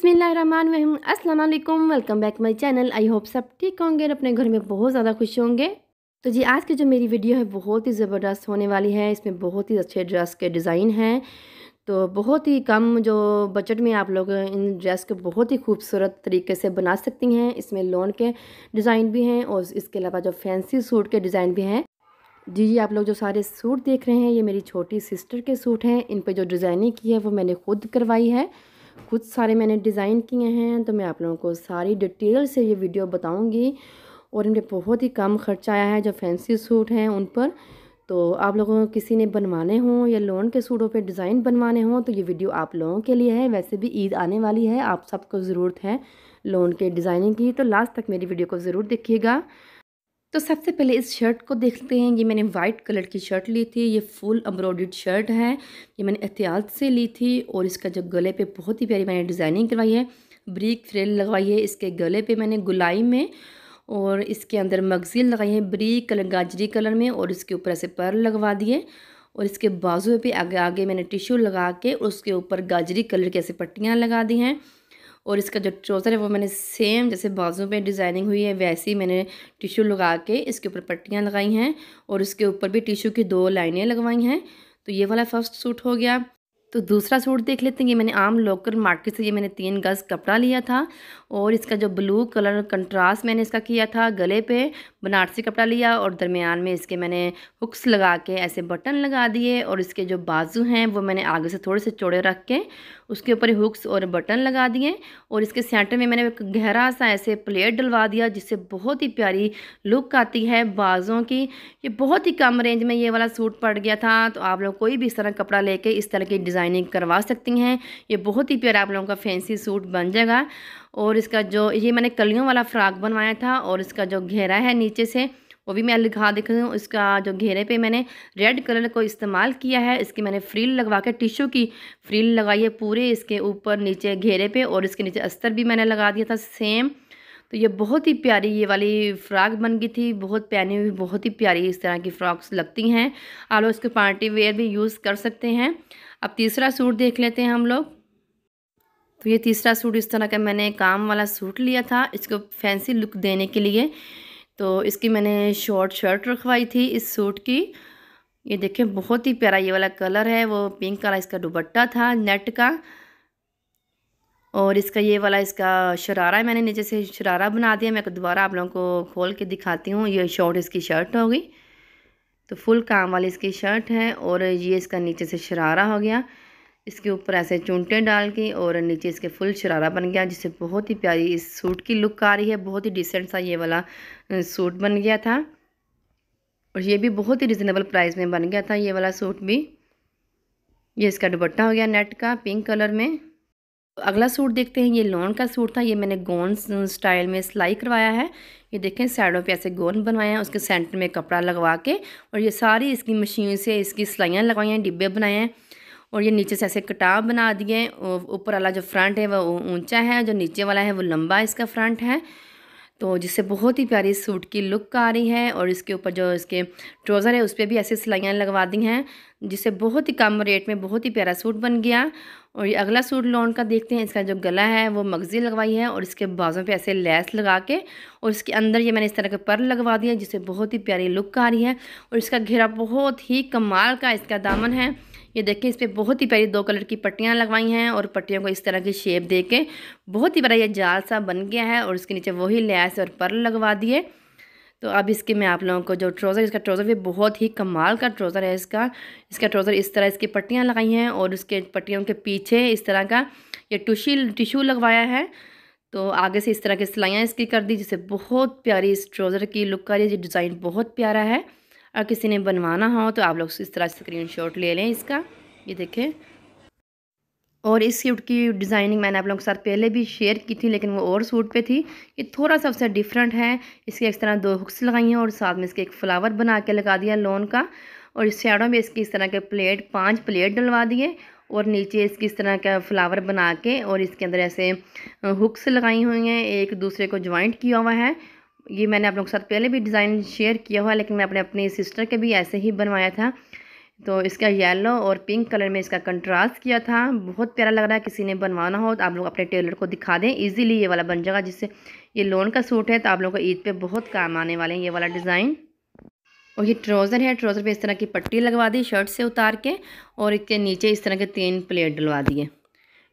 अस्सलाम वालेकुम welcome back my channel I hope सब ठीक होंगे और अपने घर में बहुत ज़्यादा खुश होंगे। तो जी, आज की जो मेरी वीडियो है, बहुत ही ज़बरदस्त होने वाली है। इसमें बहुत ही अच्छे ड्रेस के डिज़ाइन हैं। तो बहुत ही कम जो बजट में आप लोग इन ड्रेस को बहुत ही खूबसूरत तरीके से बना सकती हैं। इसमें लोन के डिज़ाइन भी हैं और इसके अलावा जो फैंसी सूट के डिज़ाइन भी हैं। जी जी, आप लोग जो सारे सूट देख रहे हैं, ये मेरी छोटी सिस्टर के सूट हैं। इन पर जो डिज़ाइनिंग की है, वो मैंने खुद करवाई है। खुद सारे मैंने डिज़ाइन किए हैं तो मैं आप लोगों को सारी डिटेल से ये वीडियो बताऊँगी। और इनमें बहुत ही कम खर्चा आया है जो फैंसी सूट हैं उन पर। तो आप लोगों किसी ने बनवाने हों या लोन के सूटों पे डिज़ाइन बनवाने हों तो ये वीडियो आप लोगों के लिए है। वैसे भी ईद आने वाली है, आप सबको ज़रूरत है लोन के डिज़ाइनिंग की। तो लास्ट तक मेरी वीडियो को ज़रूर देखिएगा। तो सबसे पहले इस शर्ट को देखते हैं। ये मैंने वाइट कलर की शर्ट ली थी, ये फुल एम्ब्रॉयड शर्ट है। ये मैंने एहतियात से ली थी और इसका जो गले पे बहुत ही प्यारी मैंने डिज़ाइनिंग करवाई है ब्रीक फ्रेल लगवाई है, इसके गले पे मैंने गुलाई में और इसके अंदर मगजिल लगाई है ब्रीक कलर गाजरी कलर में और इसके ऊपर ऐसे पर लगवा दिए और इसके बाजू पे आगे आगे मैंने टिश्यू लगा के उसके ऊपर गाजरी कलर की ऐसे पट्टियाँ लगा दी हैं। और इसका जो ट्रोज़र है वो मैंने सेम जैसे बाजू पे डिज़ाइनिंग हुई है, वैसी मैंने टिशू लगा के इसके ऊपर पट्टियाँ लगाई हैं और इसके ऊपर भी टिशू की दो लाइनें लगवाई हैं। तो ये वाला फ़र्स्ट सूट हो गया। तो दूसरा सूट देख लेते हैं। ये मैंने आम लोकल मार्केट से ये मैंने तीन गज़ कपड़ा लिया था और इसका जो ब्लू कलर कंट्रास्ट मैंने इसका किया था, गले पे बनारसी कपड़ा लिया और दरमियान में इसके मैंने हुक्स लगा के ऐसे बटन लगा दिए और इसके जो बाजू हैं वो मैंने आगे से थोड़े से चौड़े रख के उसके ऊपर हुक्स और बटन लगा दिए और इसके सेंटर में मैंने गहरा सा ऐसे प्लेट डलवा दिया जिससे बहुत ही प्यारी लुक आती है बाजों की। ये बहुत ही कम रेंज में ये वाला सूट पड़ गया था। तो आप लोग कोई भी इस तरह कपड़ा लेके इस तरह की डिज़ाइनिंग करवा सकती हैं। ये बहुत ही प्यारा आप लोगों का फैंसी सूट बन जाएगा। और इसका जो, ये मैंने कलियों वाला फ्राक बनवाया था और इसका जो घेरा है नीचे से, वो भी मैं लिखा देख रही हूँ। इसका जो घेरे पे मैंने रेड कलर को इस्तेमाल किया है। इसकी मैंने फ्रिल लगवा के टिशू की फ्रिल लगाई है पूरे इसके ऊपर नीचे घेरे पे और इसके नीचे अस्तर भी मैंने लगा दिया था सेम। तो ये बहुत ही प्यारी ये वाली फ़्रॉक बन गई थी। बहुत प्यारी हुई, बहुत ही प्यारी इस तरह की फ़्रॉक्स लगती हैं। आप लोग इसके पार्टी वेयर भी यूज़ कर सकते हैं। अब तीसरा सूट देख लेते हैं हम लोग। तो ये तीसरा सूट इस तरह का मैंने काम वाला सूट लिया था इसको फैंसी लुक देने के लिए। तो इसकी मैंने शॉर्ट शर्ट रखवाई थी इस सूट की। ये देखें बहुत ही प्यारा ये वाला कलर है, वो पिंक कलर इसका दुपट्टा था, नेट का। और इसका ये वाला इसका शरारा है मैंने नीचे से शरारा बना दिया, मैं दोबारा आप लोगों को खोल के दिखाती हूँ, ये शॉर्ट इसकी शर्ट होगी। तो फुल काम वाली इसकी शर्ट है और ये इसका नीचे से शरारा हो गया। इसके ऊपर ऐसे चूंटे डाल के और नीचे इसके फुल शरारा बन गया, जिससे बहुत ही प्यारी इस सूट की लुक आ रही है। बहुत ही डिसेंट सा ये वाला सूट बन गया था। और ये भी बहुत ही रिजनेबल प्राइस में बन गया था ये वाला सूट भी। ये इसका दुपट्टा हो गया नेट का पिंक कलर में। अगला सूट देखते हैं, ये लॉन का सूट था, ये मैंने गोन स्टाइल में सिलाई करवाया है। ये देखें, साइडों पे ऐसे गोन बनवाए हैं, उसके सेंटर में कपड़ा लगवा के, और ये सारी इसकी मशीन से इसकी सिलाइयाँ लगवाई हैं, डिब्बे बनाए हैं, और ये नीचे से ऐसे कटाव बना दिए ऊपर वाला जो फ्रंट है, वो ऊँचा है, जो नीचे वाला है, वो लंबा इसका फ्रंट है। तो जिससे बहुत ही प्यारी सूट की लुक आ रही है और इसके ऊपर जो इसके ट्रोज़र है, उस पर भी ऐसी सिलाइयाँ लगवा दी हैं, जिससे बहुत ही कम रेट में बहुत ही प्यारा सूट बन गया। और ये अगला सूट लॉन का देखते हैं, इसका जो गला है वो मगजी लगवाई है और इसके बाजों पे ऐसे लेस लगा के और इसके अंदर ये मैंने इस तरह के पर लगवा दिया जिससे बहुत ही प्यारी लुक आ रही है और इसका घेरा बहुत ही कमाल का इसका दामन है। ये देखिए इस पर बहुत ही प्यारी दो कलर की पट्टियाँ लगवाई हैं और पट्टियों को इस तरह की शेप दे के बहुत ही बड़ा ये जाल सा बन गया है और इसके नीचे वही लैस और पर लगवा दिए। तो अब इसके मैं आप लोगों को जो ट्रोज़र, इसका ट्रोज़र भी बहुत ही कमाल का ट्रोज़र है इसका। इसका ट्रोज़र इस तरह इसकी पट्टियाँ लगाई हैं और उसके पट्टियों के पीछे इस तरह का ये टूशी, टिशू लगवाया है। तो आगे से इस तरह की सिलाइयाँ इसकी कर दी, जिससे बहुत प्यारी इस ट्रोज़र की लुक रही है डिज़ाइन बहुत प्यारा है। और किसी ने बनवाना हो तो आप लोग इस तरह स्क्रीन शॉट ले लें इसका। ये देखें। और इस सूट की डिज़ाइनिंग मैंने आप लोगों के साथ पहले भी शेयर की थी, लेकिन वो और सूट पे थी। ये थोड़ा सा उससे डिफरेंट है। इसके इस तरह दो हुक्स लगाई हैं और साथ में इसके एक फ्लावर बना के लगा दिया लोन का। और इस शेडो में इसकी इस तरह के प्लेट पाँच प्लेट डलवा दिए और नीचे इसकी इस तरह का फ्लावर बना के और इसके अंदर ऐसे हुक्स लगाई हुई हैं। एक दूसरे को ज्वाइंट किया हुआ है। ये मैंने आप लोगों के साथ पहले भी डिज़ाइन शेयर किया हुआ लेकिन मैं अपने, अपनी सिस्टर के भी ऐसे ही बनवाया था। तो इसका येलो और पिंक कलर में इसका कंट्रास्ट किया था। बहुत प्यारा लग रहा है, किसी ने बनवाना हो तो आप लोग अपने टेलर को दिखा दें। इजीली ये वाला बन जाएगा, जिससे ये लोन का सूट है तो आप लोगों को ईद पे बहुत काम आने वाले हैं ये वाला डिज़ाइन। और ये ट्राउज़र है ट्राउज़र पे इस तरह की पट्टी लगवा दी, शर्ट से उतार के, और इसके नीचे इस तरह के तीन प्लेट डलवा दिए।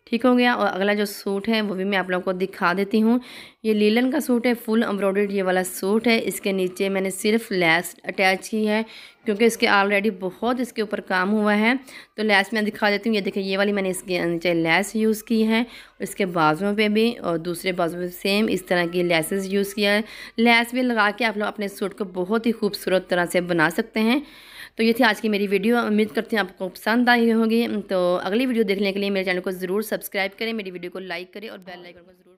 ठीक हो गया, और अगला जो सूट है, वो भी मैं आप लोगों को दिखा देती हूँ। ये लीलन का सूट है, फुल एम्ब्रॉयडर्ड ये वाला सूट है। इसके नीचे मैंने सिर्फ़ लैस अटैच की है, क्योंकि इसके ऑलरेडी बहुत इसके ऊपर काम हुआ है। तो लैस मैं दिखा देती हूँ। ये देखिए, ये वाली मैंने इसके नीचे लैस यूज़ की है इसके बाजुओं पे भी, और दूसरे बाजुओं पे सेम इस तरह की लेसेस यूज़ किया है। लेस भी लगा के आप लोग अपने सूट को बहुत ही खूबसूरत तरह से बना सकते हैं। तो ये थी आज की मेरी वीडियो। उम्मीद करती हूँ आपको पसंद आई होगी। तो अगली वीडियो देखने के लिए मेरे चैनल को ज़रूर सब्सक्राइब करें, मेरी वीडियो को लाइक करें, और बेल आइकन को